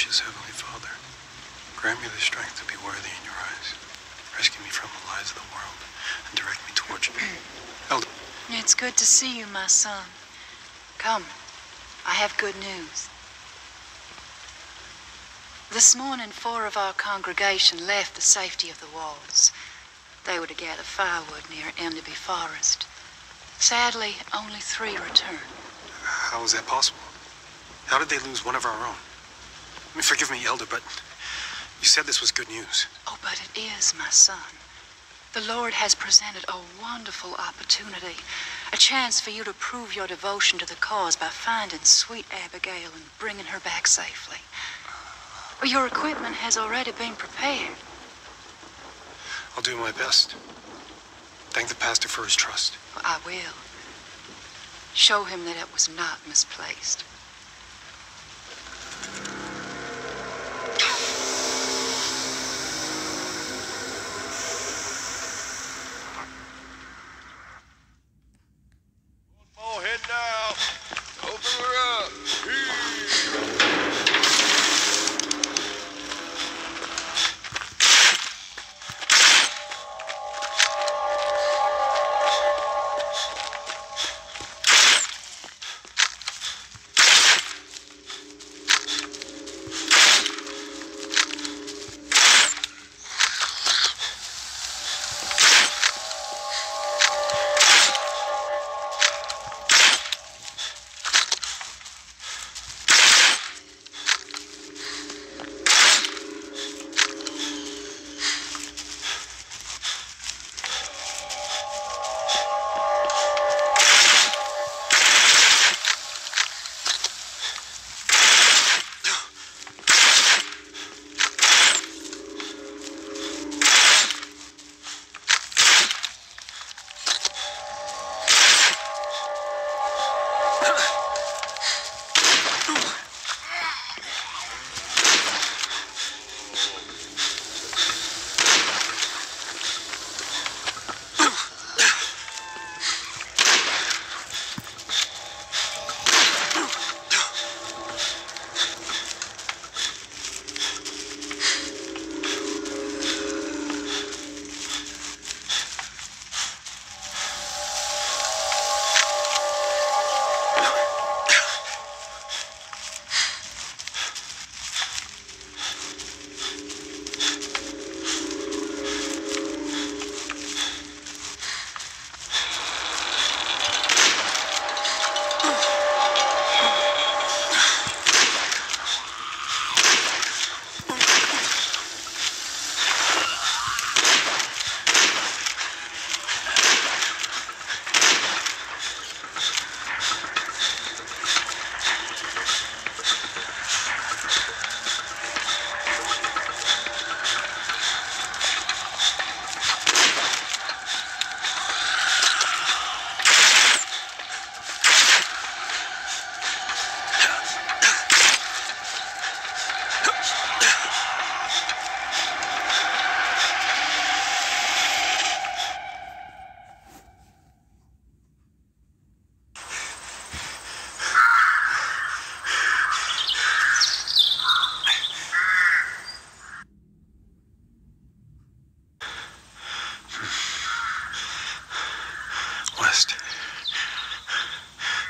gracious Heavenly Father, grant me the strength to be worthy in your eyes. Rescue me from the lies of the world and direct me towards you. Elder, It's good to see you, my son. Come, I have good news. This morning, four of our congregation left the safety of the walls. They were to gather firewood near Enderby Forest. Sadly, only three returned. how is that possible? How did they lose one of our own? I mean, forgive me, Elder, but you said this was good news. Oh, but it is, my son. The Lord has presented a wonderful opportunity, a chance for you to prove your devotion to the cause by finding sweet Abigail and bringing her back safely. Your equipment has already been prepared. I'll do my best. Thank the pastor for his trust. I will. Show him that it was not misplaced.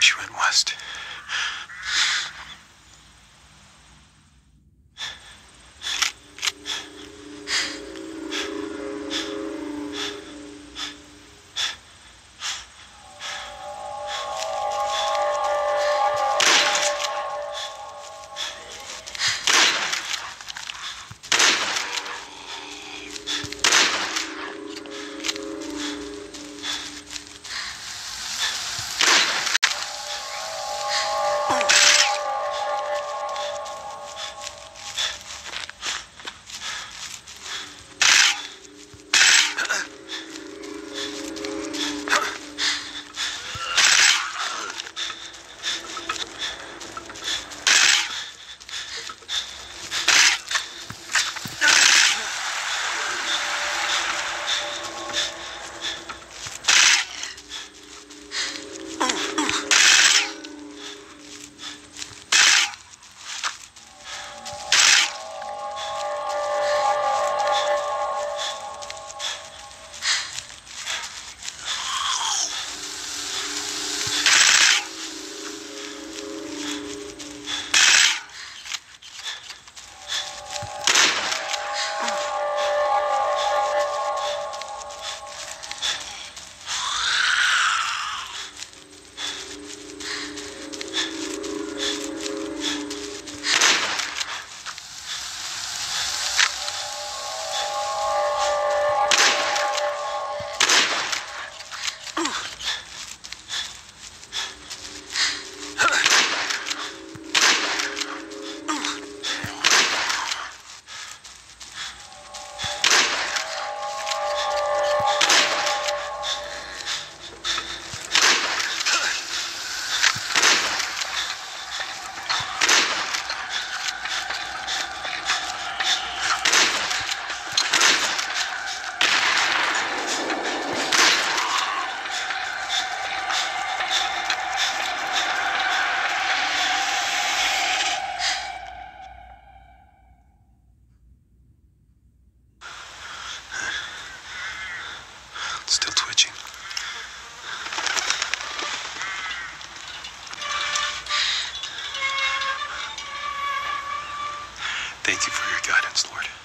She went west. Thank you for your guidance, Lord.